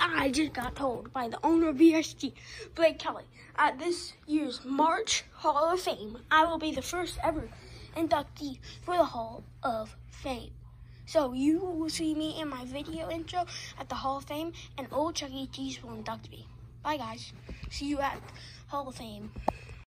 I just got told by the owner of BSG, Blake Kelly, at this year's March Hall of Fame, I will be the first ever inductee for the Hall of Fame. So you will see me in my video intro at the Hall of Fame, and old Chuck E. Cheese will induct me. Bye, guys. See you at Hall of Fame.